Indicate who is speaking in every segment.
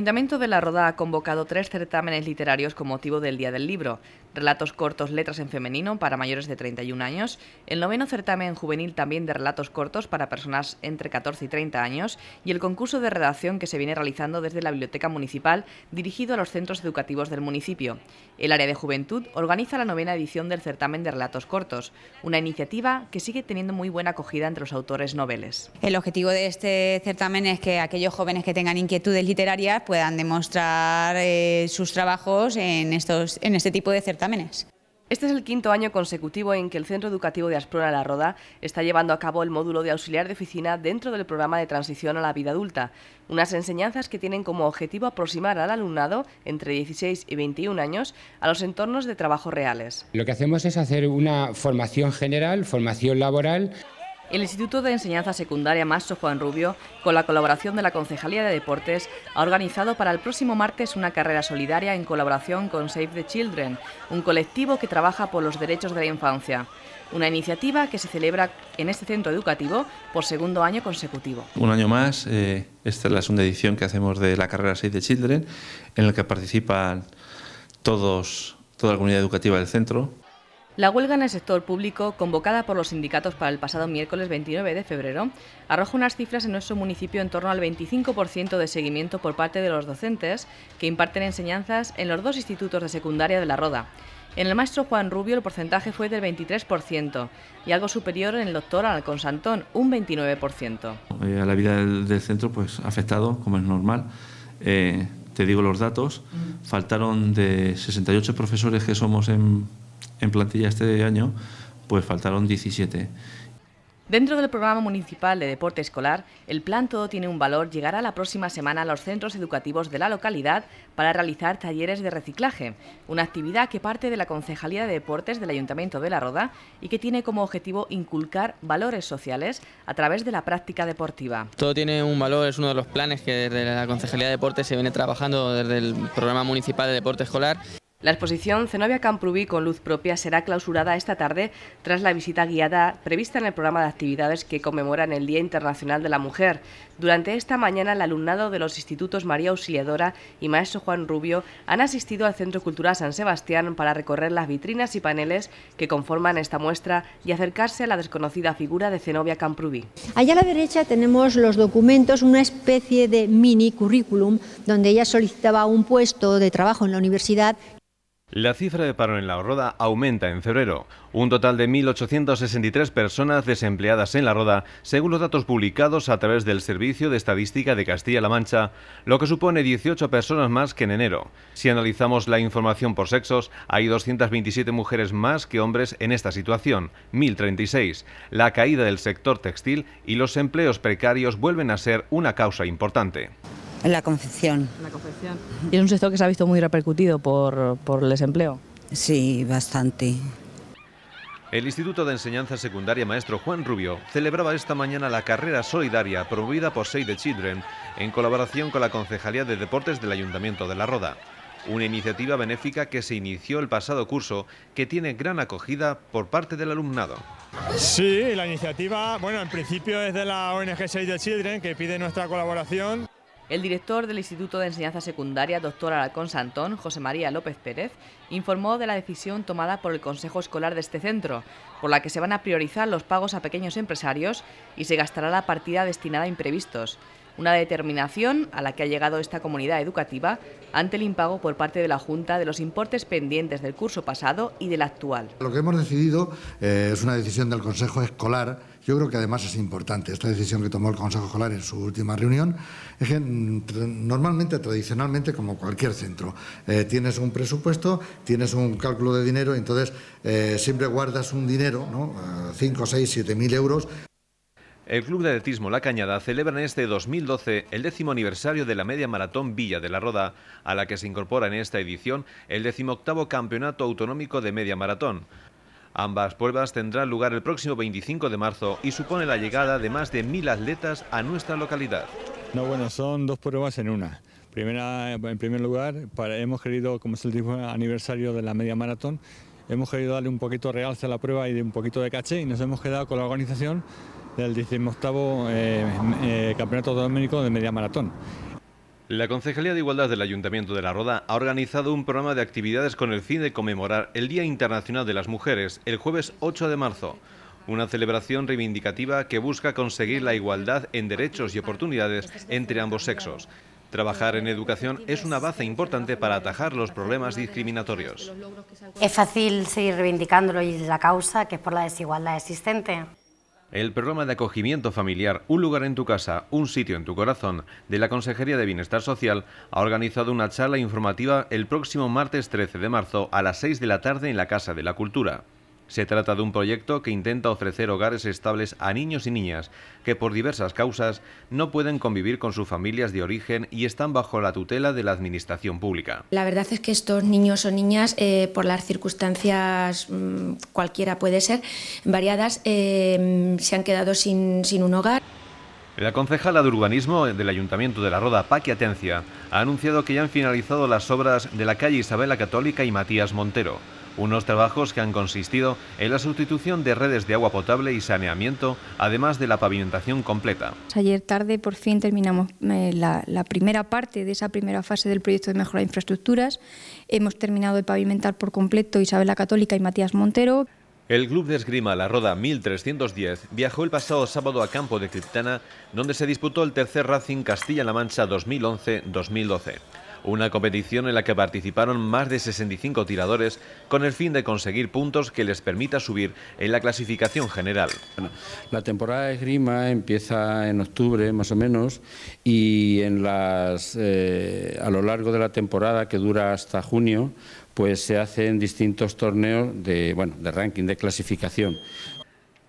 Speaker 1: Ayuntamiento de La Roda ha convocado tres certámenes literarios con motivo del Día del Libro. Relatos cortos, letras en femenino para mayores de 31 años, el noveno certamen juvenil también de relatos cortos para personas entre 14 y 30 años y el concurso de redacción que se viene realizando desde la Biblioteca Municipal dirigido a los centros educativos del municipio. El área de juventud organiza la novena edición del certamen de relatos cortos, una iniciativa que sigue teniendo muy buena acogida entre los autores noveles.
Speaker 2: El objetivo de este certamen es que aquellos jóvenes que tengan inquietudes literarias puedan demostrar eh, sus trabajos en, estos, en este tipo de certámenes.
Speaker 1: Este es el quinto año consecutivo en que el Centro Educativo de Asprona La Roda está llevando a cabo el módulo de auxiliar de oficina dentro del programa de transición a la vida adulta, unas enseñanzas que tienen como objetivo aproximar al alumnado entre 16 y 21 años a los entornos de trabajo reales.
Speaker 3: Lo que hacemos es hacer una formación general, formación laboral
Speaker 1: el Instituto de Enseñanza Secundaria Maestro Juan Rubio, con la colaboración de la Concejalía de Deportes, ha organizado para el próximo martes una carrera solidaria en colaboración con Save the Children, un colectivo que trabaja por los derechos de la infancia. Una iniciativa que se celebra en este centro educativo por segundo año consecutivo.
Speaker 4: Un año más, eh, esta es la segunda edición que hacemos de la carrera Save the Children, en la que participan todos, toda la comunidad educativa del centro,
Speaker 1: la huelga en el sector público, convocada por los sindicatos para el pasado miércoles 29 de febrero, arroja unas cifras en nuestro municipio en torno al 25% de seguimiento por parte de los docentes que imparten enseñanzas en los dos institutos de secundaria de la Roda. En el maestro Juan Rubio el porcentaje fue del 23% y algo superior en el doctor Alcón Santón, un 29%.
Speaker 4: Eh, a la vida del, centro, pues afectado, como es normal. Eh, te digo los datos, faltaron de 68 profesores que somos en en plantilla este año, pues faltaron 17.
Speaker 1: Dentro del programa municipal de deporte escolar, el plan Todo tiene un valor llegará la próxima semana a los centros educativos de la localidad para realizar talleres de reciclaje, una actividad que parte de la Concejalía de Deportes del Ayuntamiento de La Roda y que tiene como objetivo inculcar valores sociales a través de la práctica deportiva.
Speaker 5: Todo tiene un valor, es uno de los planes que desde la Concejalía de Deportes se viene trabajando desde el programa municipal de deporte escolar
Speaker 1: la exposición Zenobia Camprubí con luz propia será clausurada esta tarde tras la visita guiada prevista en el programa de actividades que conmemoran el Día Internacional de la Mujer. Durante esta mañana, el alumnado de los institutos María Auxiliadora y Maestro Juan Rubio han asistido al Centro Cultural San Sebastián para recorrer las vitrinas y paneles que conforman esta muestra y acercarse a la desconocida figura de Zenobia Camprubí.
Speaker 6: Allá a la derecha tenemos los documentos, una especie de mini currículum donde ella solicitaba un puesto de trabajo en la universidad
Speaker 7: la cifra de paro en la Roda aumenta en febrero. Un total de 1.863 personas desempleadas en la Roda, según los datos publicados a través del Servicio de Estadística de Castilla-La Mancha, lo que supone 18 personas más que en enero. Si analizamos la información por sexos, hay 227 mujeres más que hombres en esta situación, 1.036. La caída del sector textil y los empleos precarios vuelven a ser una causa importante.
Speaker 8: En la confección.
Speaker 1: la confección. ¿Y es un sector que se ha visto muy repercutido por, por el desempleo?
Speaker 8: Sí, bastante.
Speaker 7: El Instituto de Enseñanza Secundaria Maestro Juan Rubio celebraba esta mañana la carrera solidaria promovida por Save the Children en colaboración con la Concejalía de Deportes del Ayuntamiento de La Roda. Una iniciativa benéfica que se inició el pasado curso que tiene gran acogida por parte del alumnado.
Speaker 9: Sí, la iniciativa, bueno, en principio es de la ONG Save the Children que pide nuestra colaboración.
Speaker 1: El director del Instituto de Enseñanza Secundaria, doctor Alcón Santón, José María López Pérez, informó de la decisión tomada por el Consejo Escolar de este centro, por la que se van a priorizar los pagos a pequeños empresarios y se gastará la partida destinada a imprevistos. Una determinación a la que ha llegado esta comunidad educativa ante el impago por parte de la Junta de los importes pendientes del curso pasado y del actual.
Speaker 10: Lo que hemos decidido eh, es una decisión del Consejo Escolar yo creo que además es importante esta decisión que tomó el Consejo Escolar en su última reunión. Es que mm, normalmente, tradicionalmente, como cualquier centro, eh, tienes un presupuesto, tienes un cálculo de dinero, entonces eh, siempre guardas un dinero, ¿no? 5, 6, 7 mil euros.
Speaker 7: El Club de Atletismo La Cañada celebra en este 2012 el décimo aniversario de la Media Maratón Villa de la Roda, a la que se incorpora en esta edición el decimoctavo Campeonato Autonómico de Media Maratón. Ambas pruebas tendrán lugar el próximo 25 de marzo y supone la llegada de más de mil atletas a nuestra localidad.
Speaker 9: No, bueno, son dos pruebas en una. Primera, en primer lugar, hemos querido, como es el último aniversario de la media maratón, hemos querido darle un poquito de realce a la prueba y un poquito de caché y nos hemos quedado con la organización del 18 eh, eh, Campeonato Doménico de Media Maratón.
Speaker 7: La Concejalía de Igualdad del Ayuntamiento de La Roda ha organizado un programa de actividades con el fin de conmemorar el Día Internacional de las Mujeres el jueves 8 de marzo. Una celebración reivindicativa que busca conseguir la igualdad en derechos y oportunidades entre ambos sexos. Trabajar en educación es una base importante para atajar los problemas discriminatorios.
Speaker 11: Es fácil seguir reivindicándolo y la causa, que es por la desigualdad existente.
Speaker 7: El programa de acogimiento familiar Un lugar en tu casa, un sitio en tu corazón de la Consejería de Bienestar Social ha organizado una charla informativa el próximo martes 13 de marzo a las 6 de la tarde en la Casa de la Cultura. Se trata de un proyecto que intenta ofrecer hogares estables a niños y niñas que por diversas causas no pueden convivir con sus familias de origen y están bajo la tutela de la Administración Pública.
Speaker 12: La verdad es que estos niños o niñas, eh, por las circunstancias mm, cualquiera puede ser, variadas, eh, se han quedado sin, sin un hogar.
Speaker 7: La concejala de urbanismo del Ayuntamiento de la Roda, Paqui Atencia, ha anunciado que ya han finalizado las obras de la calle Isabela Católica y Matías Montero unos trabajos que han consistido en la sustitución de redes de agua potable y saneamiento, además de la pavimentación completa.
Speaker 13: Ayer tarde por fin terminamos eh, la, primera parte de esa primera fase del proyecto de mejora de infraestructuras. Hemos terminado de pavimentar por completo Isabela Católica y Matías Montero.
Speaker 7: El Club de Esgrima La Roda 1310 viajó el pasado sábado a Campo de Criptana, donde se disputó el tercer Racing Castilla-La Mancha 2011-2012 una competición en la que participaron más de 65 tiradores con el fin de conseguir puntos que les permita subir en la clasificación general.
Speaker 14: la temporada de esgrima empieza en octubre más o menos y en las, eh, a lo largo de la temporada que dura hasta junio pues se hacen distintos torneos de, bueno, de ranking, de clasificación.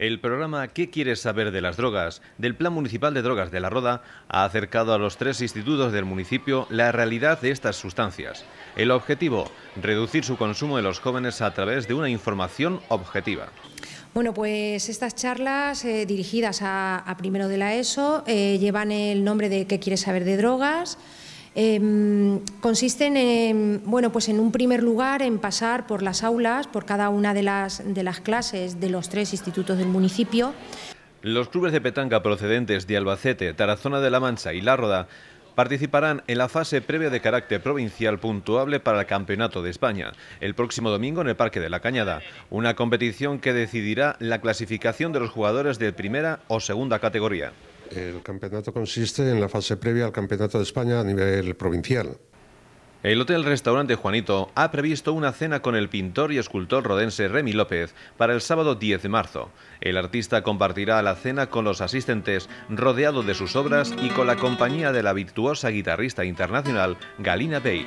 Speaker 7: El programa ¿Qué quieres saber de las drogas? del Plan Municipal de Drogas de la Roda ha acercado a los tres institutos del municipio la realidad de estas sustancias. El objetivo, reducir su consumo de los jóvenes a través de una información objetiva.
Speaker 12: Bueno, pues estas charlas eh, dirigidas a, primero de la ESO eh, llevan el nombre de ¿Qué quieres saber de drogas? Em, consisten en, bueno, pues en un primer lugar en pasar por las aulas, por cada una de las, clases de los tres institutos del municipio.
Speaker 7: Los clubes de petanca procedentes de Albacete, Tarazona de la Mancha y La Roda participarán en la fase previa de carácter provincial puntuable para el Campeonato de España, el próximo domingo en el Parque de la Cañada, una competición que decidirá la clasificación de los jugadores de primera o segunda categoría.
Speaker 15: El campeonato consiste en la fase previa al Campeonato de España a nivel provincial.
Speaker 7: El Hotel Restaurante Juanito ha previsto una cena con el pintor y escultor rodense Remy López para el sábado 10 de marzo. El artista compartirá la cena con los asistentes, rodeado de sus obras y con la compañía de la virtuosa guitarrista internacional Galina Bale.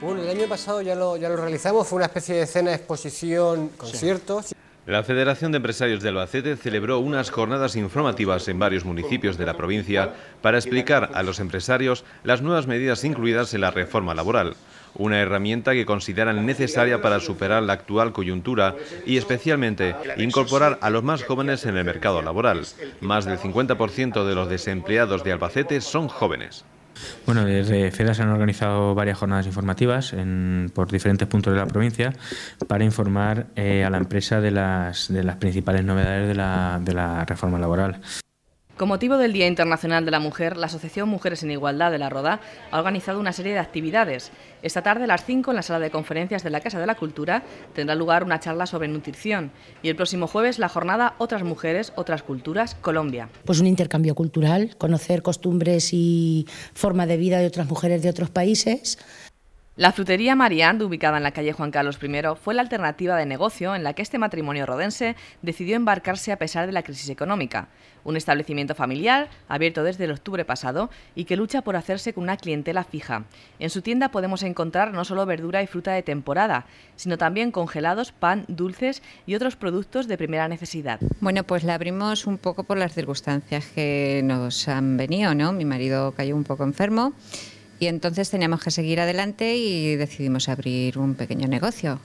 Speaker 16: Bueno, el año pasado ya lo, ya lo realizamos, fue una especie de cena, exposición, conciertos.
Speaker 7: La Federación de Empresarios de Albacete celebró unas jornadas informativas en varios municipios de la provincia para explicar a los empresarios las nuevas medidas incluidas en la reforma laboral, una herramienta que consideran necesaria para superar la actual coyuntura y especialmente incorporar a los más jóvenes en el mercado laboral. Más del 50% de los desempleados de Albacete son jóvenes.
Speaker 17: Bueno, desde FEDA se han organizado varias jornadas informativas por diferentes puntos de la provincia para informar eh, a la empresa de las, de las principales novedades de la, de la reforma laboral.
Speaker 1: Con motivo del Día Internacional de la Mujer, la Asociación Mujeres en Igualdad de la Roda ha organizado una serie de actividades. Esta tarde a las 5 en la sala de conferencias de la Casa de la Cultura tendrá lugar una charla sobre nutrición y el próximo jueves la jornada Otras Mujeres, Otras Culturas, Colombia.
Speaker 18: Pues un intercambio cultural, conocer costumbres y forma de vida de otras mujeres de otros países
Speaker 1: la frutería Mariand, ubicada en la calle Juan Carlos I, fue la alternativa de negocio en la que este matrimonio rodense decidió embarcarse a pesar de la crisis económica. Un establecimiento familiar, abierto desde el octubre pasado y que lucha por hacerse con una clientela fija. En su tienda podemos encontrar no solo verdura y fruta de temporada, sino también congelados, pan, dulces y otros productos de primera necesidad.
Speaker 2: Bueno, pues la abrimos un poco por las circunstancias que nos han venido, ¿no? Mi marido cayó un poco enfermo y entonces teníamos que seguir adelante y decidimos abrir un pequeño negocio.